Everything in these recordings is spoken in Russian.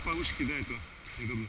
повыше кидай, то неудобно.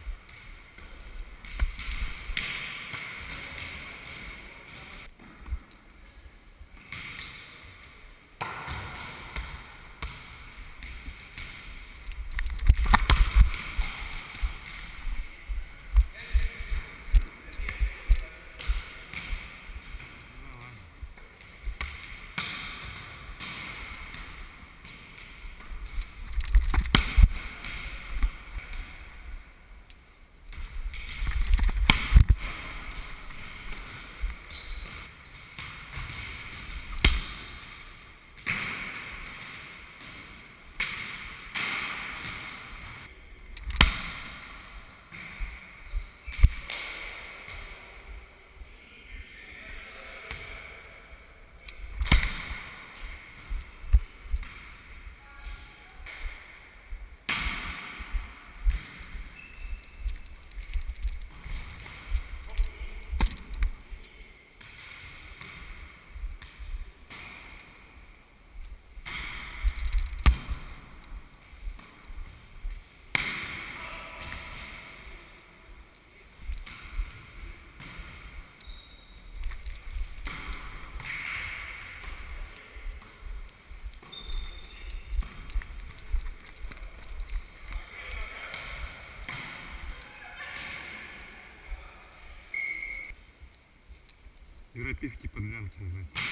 Европейский подлянки называется.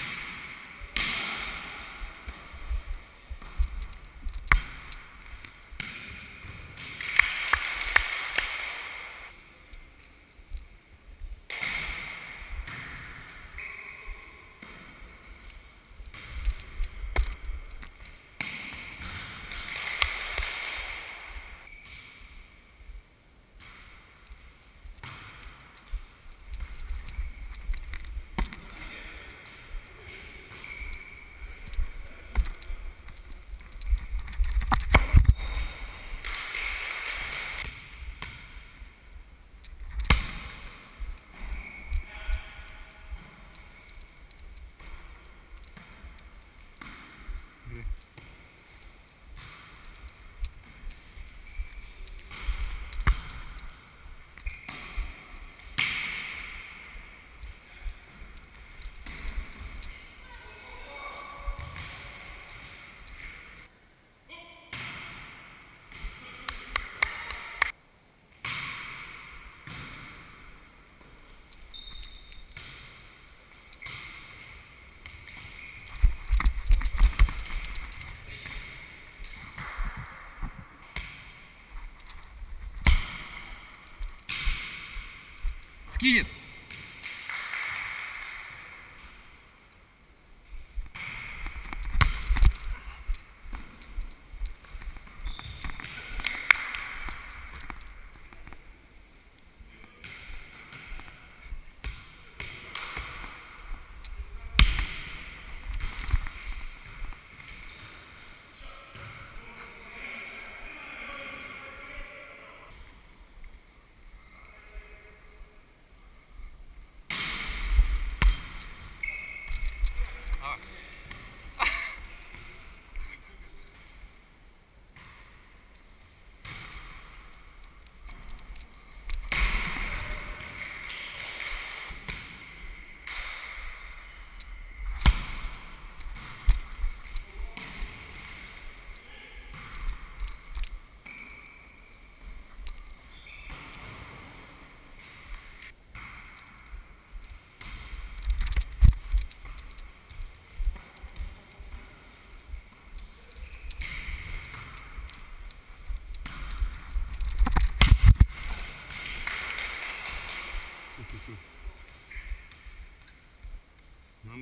aqui.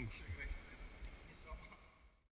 Station.